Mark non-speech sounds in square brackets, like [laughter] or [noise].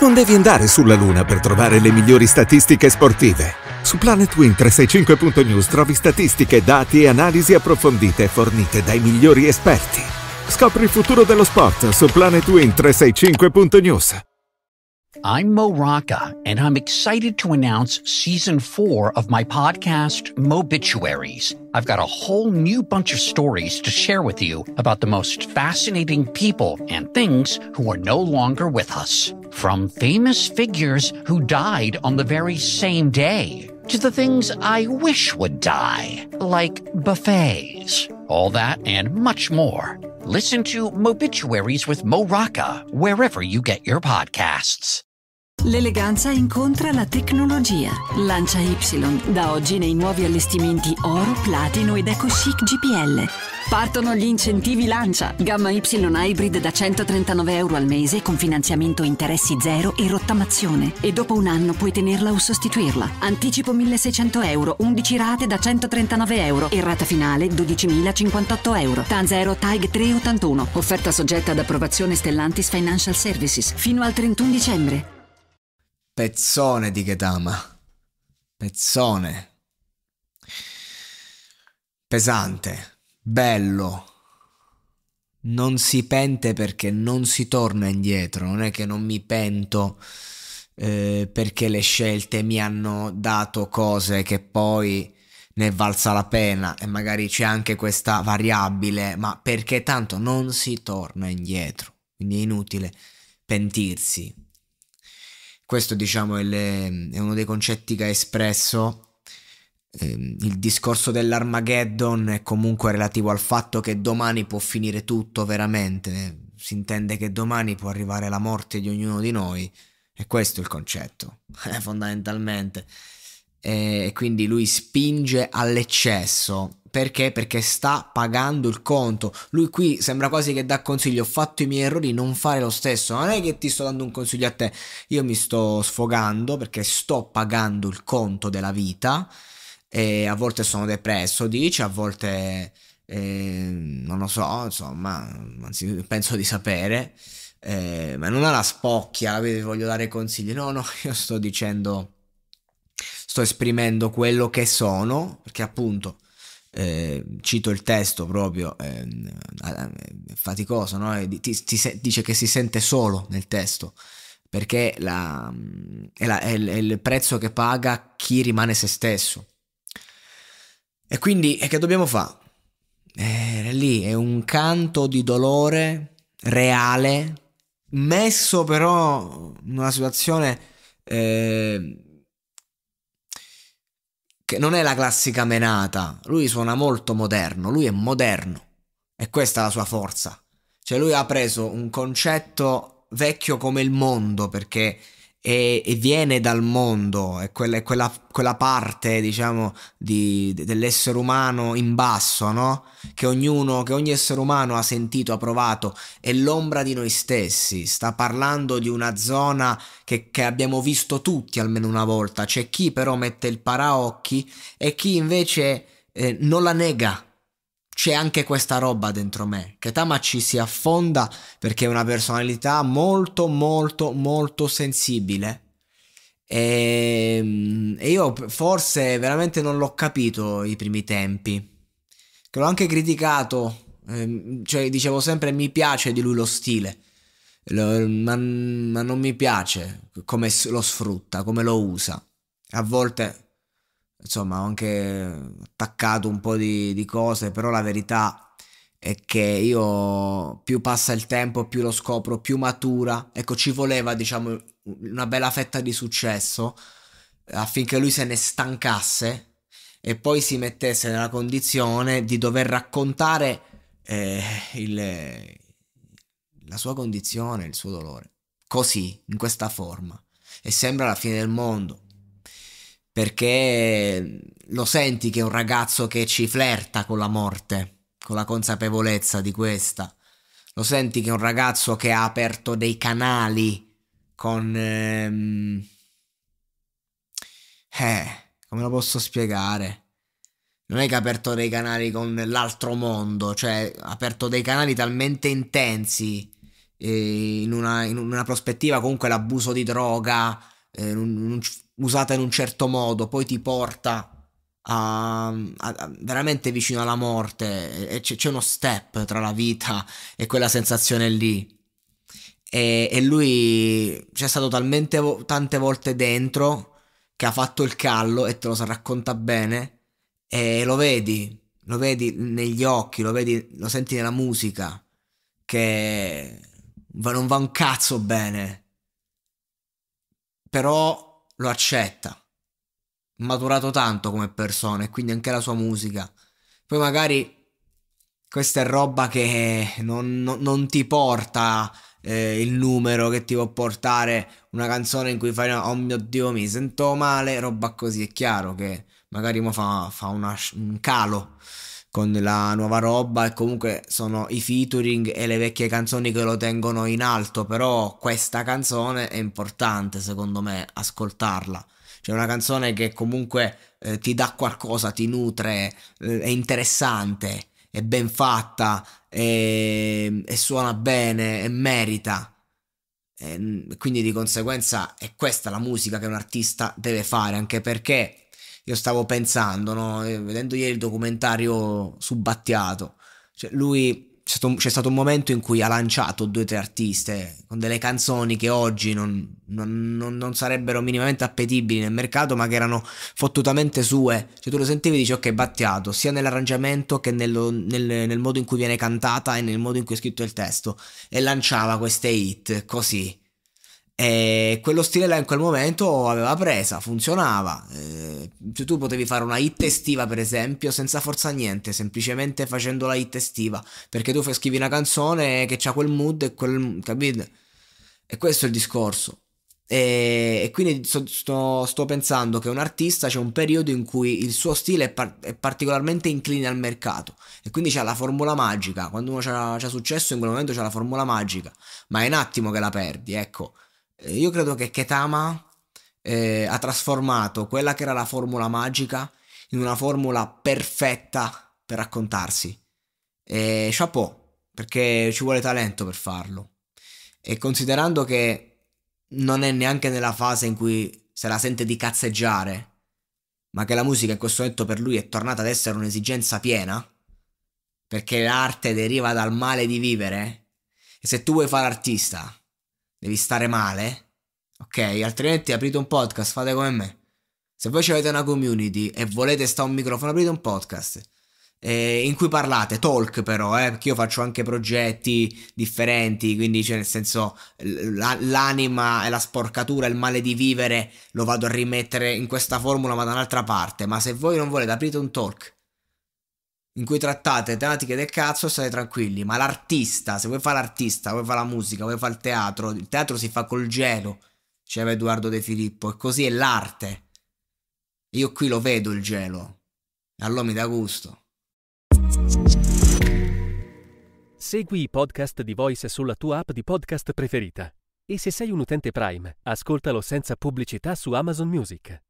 Non devi andare sulla Luna per trovare le migliori statistiche sportive. Su planetwin365.news trovi statistiche, dati e analisi approfondite fornite dai migliori esperti. Scopri il futuro dello sport su planetwin365.news. I'm Mo Rocca, and I'm excited to announce season four of my podcast, Mobituaries. I've got a whole new bunch of stories to share with you about the most fascinating people and things who are no longer with us. From famous figures who died on the very same day to the things I wish would die, like buffets. All that and much more. Listen to Mobituaries with Mo Rocca wherever you get your podcasts. L'eleganza incontra la tecnologia. Lancia Y, da oggi nei nuovi allestimenti oro, platino ed eco chic GPL. Partono gli incentivi Lancia. Gamma Y Hybrid da 139 euro al mese con finanziamento interessi zero e rottamazione. E dopo un anno puoi tenerla o sostituirla. Anticipo 1600 euro, 11 rate da 139 euro e rata finale 12.058 euro. TAN 0 TAG 381. Offerta soggetta ad approvazione Stellantis Financial Services. Fino al 31 dicembre. Pezzone di Ketama. Pezzone. Pesante. Bello. Non si pente perché non si torna indietro. Non è che non mi pento eh, perché le scelte mi hanno dato cose che poi ne è valsa la pena e magari c'è anche questa variabile, ma perché tanto non si torna indietro. Quindi è inutile pentirsi questo diciamo è, le, è uno dei concetti che ha espresso eh, il discorso dell'Armageddon è comunque relativo al fatto che domani può finire tutto veramente, si intende che domani può arrivare la morte di ognuno di noi e questo è il concetto, [laughs] fondamentalmente. E quindi lui spinge all'eccesso perché? Perché sta pagando il conto. Lui qui sembra quasi che dà consiglio, ho fatto i miei errori, non fare lo stesso. Non è che ti sto dando un consiglio a te, io mi sto sfogando perché sto pagando il conto della vita e a volte sono depresso, dice, a volte eh, non lo so, insomma, anzi penso di sapere. Eh, ma non alla spocchia, voglio dare consigli. No, no, [laughs] io sto dicendo, sto esprimendo quello che sono, perché appunto eh, cito il testo proprio, eh, faticoso, no? ti, ti, dice che si sente solo nel testo, perché la, è, la, è, è, il prezzo che paga chi rimane se stesso. E quindi, e che dobbiamo fare? Eh, lì è un canto di dolore reale, messo però in una situazione eh, che non è la classica menata, lui suona molto moderno, lui è moderno e questa è la sua forza. Cioè lui ha preso un concetto vecchio come il mondo perché e, e viene dal mondo, è quella, è quella, quella parte, diciamo, di, dell'essere umano in basso, no? Che ognuno, che ogni essere umano ha sentito, ha provato, è l'ombra di noi stessi. Sta parlando di una zona che, che abbiamo visto tutti almeno una volta. C'è chi però mette il paraocchi e chi invece eh, non la nega c'è anche questa roba dentro me. che Tama ci si affonda perché è una personalità molto, molto, molto sensibile. E, ehm, e io forse veramente non l'ho capito i primi tempi. Che l'ho anche criticato. Ehm, cioè, dicevo sempre: mi piace di lui lo stile. Ma, ma non mi piace come lo sfrutta, come lo usa. A volte insomma ho anche attaccato un po' di, di cose, però la verità è che io più passa il tempo, più lo scopro, più matura. Ecco, ci voleva, diciamo, una bella fetta di successo affinché lui se ne stancasse e poi si mettesse nella condizione di dover raccontare eh, il, la sua condizione, il suo dolore. Così, in questa forma. E sembra la fine del mondo perché lo senti che è un ragazzo che ci flirta con la morte, con la consapevolezza di questa. Lo senti che è un ragazzo che ha aperto dei canali con... Ehm... Eh, come lo posso spiegare? Non è che ha aperto dei canali con l'altro mondo, cioè ha aperto dei canali talmente intensi in una, in, una, prospettiva comunque l'abuso di droga eh, un, un, usata in un certo modo poi ti porta a, a, veramente vicino alla morte e c'è, c'è, uno step tra la vita e quella sensazione lì e, e lui c'è stato talmente tante volte dentro che ha fatto il callo e te lo racconta bene e lo vedi lo vedi negli occhi lo vedi lo senti nella musica che non va un cazzo bene. Però lo accetta. Maturato tanto come persona e quindi anche la sua musica. Poi magari questa è roba che non, non, non ti porta eh, il numero che ti può portare una canzone in cui fai oh mio dio mi sento male, roba così. È chiaro che magari mo fa, fa una, un calo con la nuova roba e comunque sono i featuring e le vecchie canzoni che lo tengono in alto, però questa canzone è importante secondo me ascoltarla. C'è una canzone che comunque eh, ti dà qualcosa, ti nutre, eh, è interessante, è ben fatta, e, e suona bene e merita. E quindi di conseguenza è questa la musica che un artista deve fare, anche perché io stavo pensando, no? Eh, vedendo ieri il documentario su Battiato, cioè lui c'è stato, stato, un momento in cui ha lanciato due o tre artiste con delle canzoni che oggi non, non, non, non, sarebbero minimamente appetibili nel mercato, ma che erano fottutamente sue. Cioè, tu lo sentivi e dici, ok, Battiato, sia nell'arrangiamento che nello, nel, nel modo in cui viene cantata e nel modo in cui è scritto il testo. E lanciava queste hit così. E quello stile là in quel momento aveva presa, funzionava. Eh, cioè tu potevi fare una hit estiva, per esempio, senza forza niente, semplicemente facendo la hit estiva. Perché tu scrivi una canzone che ha quel mood e quel. capite? E questo è il discorso. E, e quindi sto, sto, sto, pensando che un artista c'è un periodo in cui il suo stile è, par- è particolarmente incline al mercato. E quindi c'ha la formula magica. Quando uno c'ha, c'ha successo, in quel momento c'ha la formula magica. Ma è un attimo che la perdi, ecco. Eh, io credo che Ketama eh, ha trasformato quella che era la formula magica in una formula perfetta per raccontarsi. E chapeau, perché ci vuole talento per farlo. E considerando che non è neanche nella fase in cui se la sente di cazzeggiare, ma che la musica in questo momento per lui è tornata ad essere un'esigenza piena, perché l'arte deriva dal male di vivere, e se tu vuoi fare artista, devi stare male, ok? Altrimenti aprite un podcast, fate come me. Se voi avete una community e volete sta un microfono, aprite un podcast. Eh, in cui parlate, talk però, eh, perché io faccio anche progetti differenti, quindi cioè nel senso la, l'anima e la sporcatura, il male di vivere lo vado a rimettere in questa formula ma da un'altra parte, ma se voi non volete aprite un talk in cui trattate tematiche del cazzo state tranquilli, ma l'artista, se vuoi fare l'artista, vuoi fare la musica, vuoi fare il teatro, il teatro si fa col gelo, diceva Edoardo De Filippo, e così è l'arte. Io qui lo vedo il gelo, e allora mi dà gusto. Segui i podcast di Voice sulla tua app di podcast preferita. E se sei un utente Prime, ascoltalo senza pubblicità su Amazon Music.